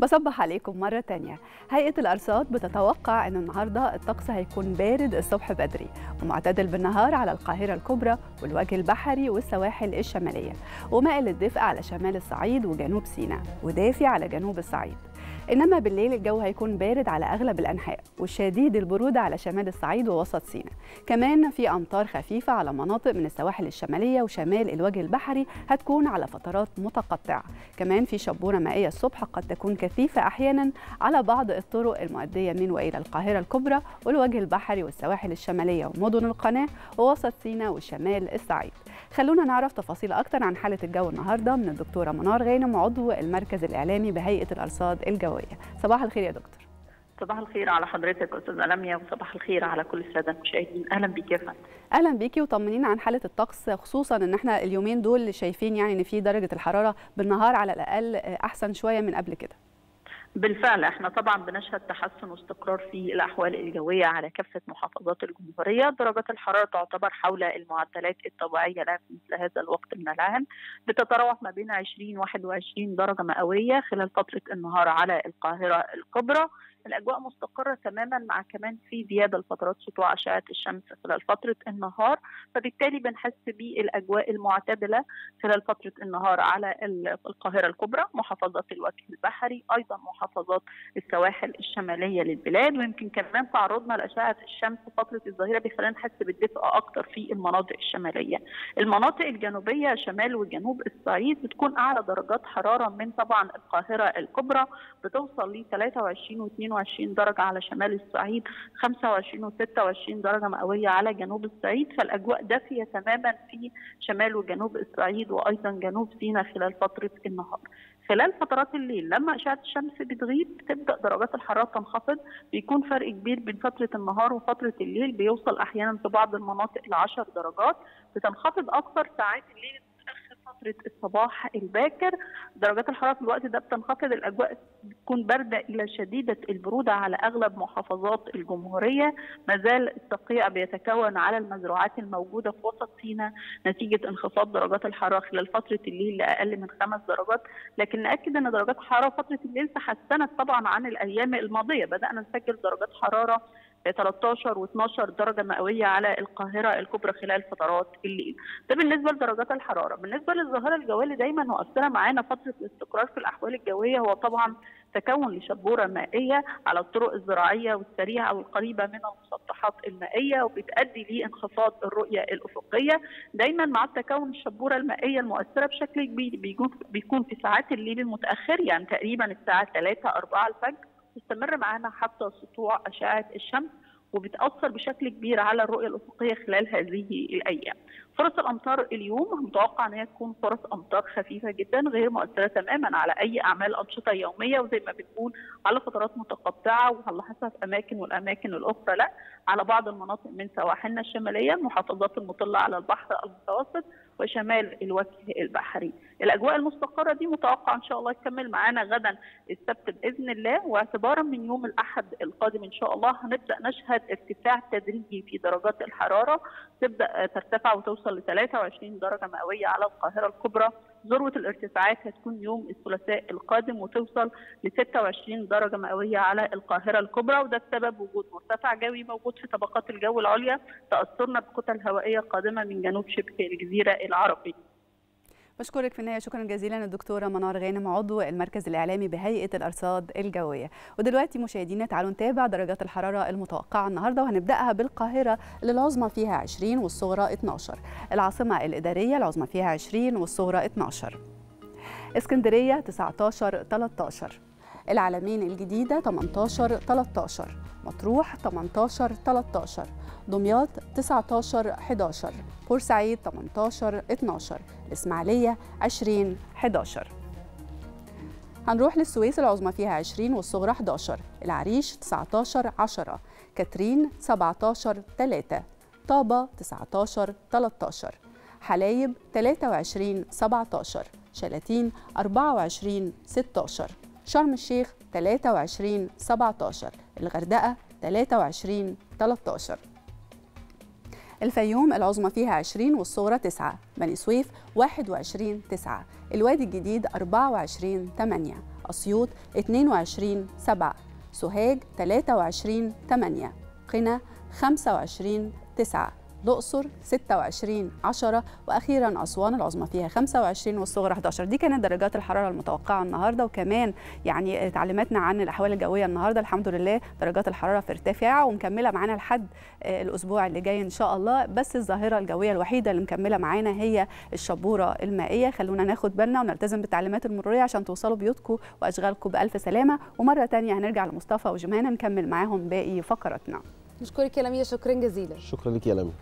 بصبح عليكم مرة تانية. هيئة الأرصاد بتتوقع أن النهاردة الطقس هيكون بارد الصبح بدري ومعتدل بالنهار على القاهرة الكبرى والوجه البحري والسواحل الشمالية ومائل للدفء على شمال الصعيد وجنوب سيناء ودافي على جنوب الصعيد. إنما بالليل الجو هيكون بارد على أغلب الأنحاء والشديد البرودة على شمال الصعيد ووسط سيناء. كمان في أمطار خفيفة على مناطق من السواحل الشمالية وشمال الوجه البحري هتكون على فترات متقطعة. كمان في شبورة مائية الصبح قد تكون كثيفة أحيانا على بعض الطرق المؤدية من وإلى القاهرة الكبرى والوجه البحري والسواحل الشمالية ومدن القناة ووسط سيناء وشمال الصعيد. خلونا نعرف تفاصيل أكتر عن حالة الجو النهاردة من الدكتورة منار غانم عضو المركز الإعلامي بهيئة الأرصاد الجوية. صباح الخير يا دكتور. صباح الخير على حضرتك أستاذة لميا وصباح الخير على كل السادة المشاهدين. أهلا بيك يا فندم. أهلا بيكي وطمنينا عن حالة الطقس خصوصا إن إحنا اليومين دول شايفين يعني إن في درجة الحرارة بالنهار على الأقل أحسن شوية من قبل كده. بالفعل إحنا طبعا بنشهد تحسن واستقرار في الأحوال الجوية على كافة محافظات الجمهورية، درجات الحرارة تعتبر حول المعدلات الطبيعية لها في مثل هذا الوقت من العام، بتتراوح ما بين 20 21 درجة مئوية خلال فترة النهار على القاهرة الكبرى، الأجواء مستقرة تماما مع كمان في زيادة لفترات سطوع اشعه الشمس خلال فترة النهار فبالتالي بنحس بالأجواء المعتدلة خلال فترة النهار على القاهرة الكبرى محافظات الوجه البحري أيضا محافظات السواحل الشمالية للبلاد ويمكن كمان تعرضنا لأشعة الشمس فترة الظهيرة بيخلينا نحس بالدفء أكتر في المناطق الشمالية. المناطق الجنوبية شمال وجنوب الصعيد بتكون أعلى درجات حرارة من طبعا القاهرة الكبرى بتوصل ل 23 و 22 درجة على شمال الصعيد 25 و 26 درجة مئوية على جنوب الصعيد. فالأجواء دافية تماما في شمال وجنوب الصعيد وأيضا جنوب سيناء خلال فترة النهار. خلال فترات الليل لما أشعة الشمس بتغيب تبدأ درجات الحرارة تنخفض. بيكون فرق كبير بين فترة النهار وفترة الليل. بيوصل أحيانا في بعض المناطق ل 10 درجات. بتنخفض أكثر ساعات الليل فترة الصباح الباكر. درجات الحرارة في الوقت ده بتنخفض الأجواء بتكون باردة إلى شديدة البرودة على أغلب محافظات الجمهورية. ما زال التقيع بيتكون على المزروعات الموجودة في وسط سيناء نتيجة انخفاض درجات الحرارة خلال فترة الليل لأقل من خمس درجات. لكن نأكد إن درجات الحرارة فترة الليل تحسنت طبعا عن الأيام الماضية. بدأنا نسجل درجات حرارة 13 و12 درجة مئوية على القاهرة الكبرى خلال فترات الليل. ده بالنسبة لدرجات الحرارة. بالنسبة للظاهرة الجوية اللي دايما مؤثرة معانا فترة الاستقرار في الأحوال الجوية. هو طبعا تكون لشبورة مائية على الطرق الزراعية والسريعة والقريبة من المسطحات المائية وبتؤدي لإنخفاض الرؤية الأفقية. دايما مع تكون الشبورة المائية المؤثرة بشكل كبير بيكون في ساعات الليل المتأخر يعني تقريبا الساعة 3 4 الفجر. تستمر معانا حتى سطوع أشعة الشمس وبتأثر بشكل كبير على الرؤية الأفقية خلال هذه الأيام. فرص الأمطار اليوم متوقع ان هي تكون فرص أمطار خفيفة جدا غير مؤثرة تماما على أي أعمال أنشطة يومية وزي ما بنقول على فترات متقطعة وهنلاحظها في أماكن والأماكن الأخرى لا على بعض المناطق من سواحلنا الشمالية المحافظات المطله على البحر المتوسط وشمال الوجه البحري. الأجواء المستقرة دي متوقع إن شاء الله تكمل معانا غدا السبت بإذن الله واعتبارا من يوم الأحد القادم إن شاء الله هنبدأ نشهد ارتفاع تدريجي في درجات الحرارة تبدأ ترتفع وتوصل ل 23 درجة مئوية على القاهرة الكبرى ذروة الارتفاعات هتكون يوم الثلاثاء القادم وتوصل ل 26 درجة مئوية على القاهرة الكبرى وده بسبب وجود مرتفع جوي موجود في طبقات الجو العليا تأثرنا بكتل هوائية قادمة من جنوب شبه الجزيرة العربية. بشكرك في النهاية. شكرا جزيلا الدكتورة منار غانم عضو المركز الإعلامي بهيئة الأرصاد الجوية. ودلوقتي مشاهدينا تعالوا نتابع درجات الحرارة المتوقعة النهارده وهنبدأها بالقاهرة اللي العظمى فيها 20 والصغرى 12 العاصمة الإدارية العظمى فيها 20 والصغرى 12 اسكندرية 19 13 العلمين الجديدة 18 13 مطروح 18 13 دمياط 19 11 بورسعيد 18 12 الإسماعيلية 20 11 هنروح للسويس العظمى فيها 20 والصغرى 11 العريش 19 10 كاترين 17 3 طابة 19 13 حلايب 23 17 شلاتين 24 16 شرم الشيخ 23 17 الغردقة 23 13 الفيوم العظمى فيها 20 والصغرى 9 بني سويف 21 9 الوادي الجديد 24 8 أسيوط 22 7 سوهاج 23 8 قنا 25 9 الأقصر 26 10 وأخيرا أسوان العظمى فيها 25 والصغرى 11 دي كانت درجات الحرارة المتوقعة النهاردة وكمان يعني تعليماتنا عن الأحوال الجوية النهاردة. الحمد لله درجات الحرارة في ارتفاع ومكملة معانا لحد الأسبوع اللي جاي إن شاء الله. بس الظاهرة الجوية الوحيدة اللي مكملة معانا هي الشبورة المائية. خلونا ناخد بالنا ونلتزم بالتعليمات المرورية عشان توصلوا بيوتكم وأشغالكم بألف سلامة. ومرة تانية هنرجع لمصطفى وجمانة نكمل معاهم باقي فقراتنا. نشكرك يا لميا شكرا جزيلا. شكرا لك يا لميا